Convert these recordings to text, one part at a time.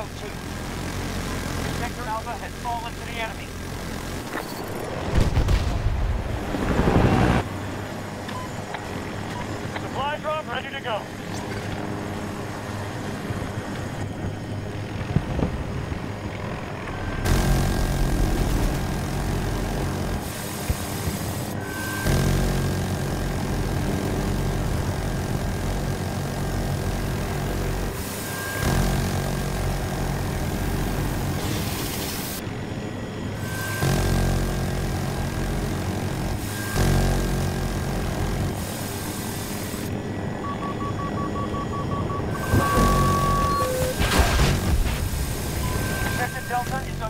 engaging Echo 2. Sector Alpha has fallen to the enemy.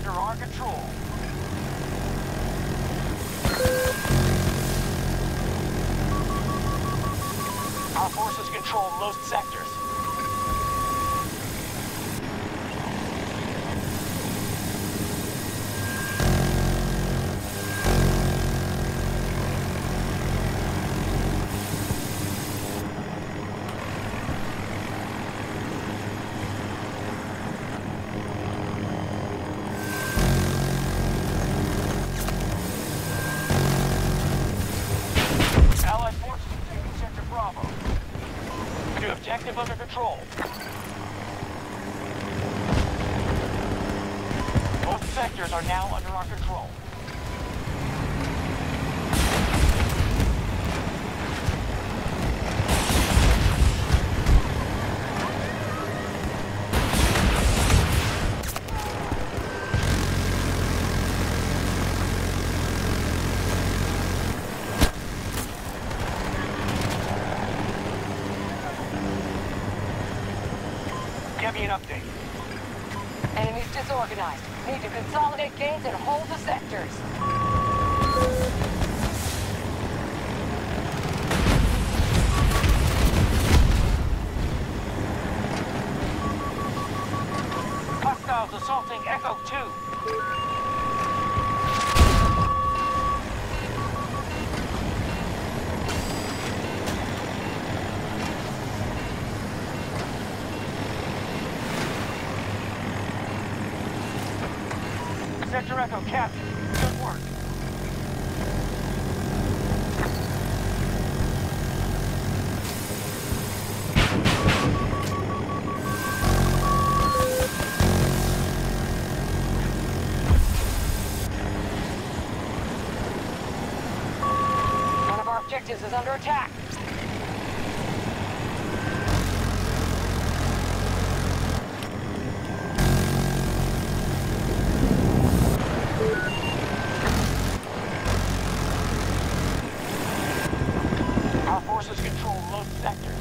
Under our control. Our forces control most sectors. Allied forces are taking Sector Bravo. New objective under control. Both sectors are now under our control. An update. Enemies disorganized. Need to consolidate gains and hold the sectors. Hostiles assaulting Echo 2. Sector Echo captured. Good work. One of our objectives is under attack. Our forces control most sectors.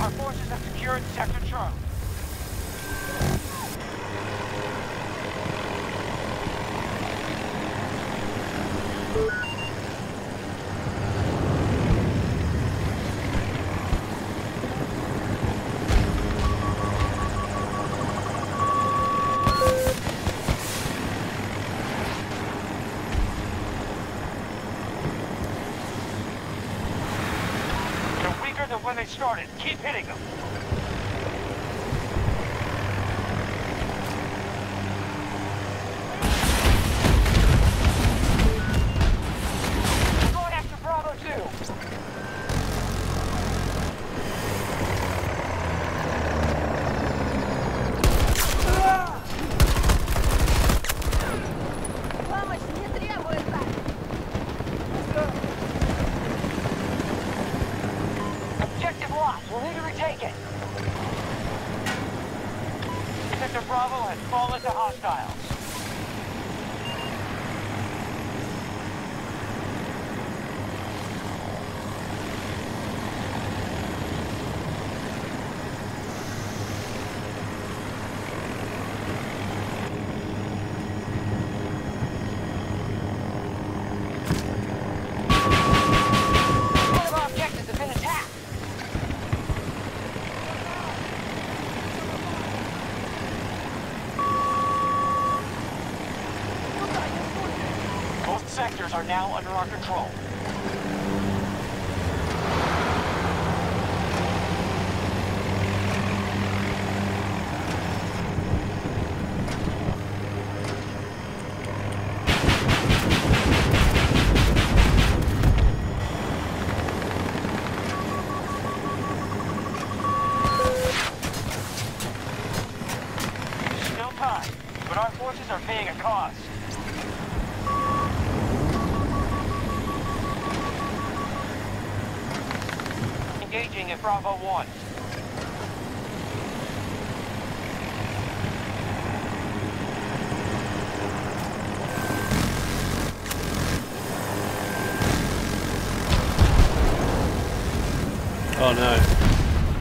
Our secured Sector Charlie. When they started. Keep hitting them. Sector Bravo has fallen to hostile. Sectors are now under our control. Still time, but our forces are paying a cost. Engaging at Bravo 1.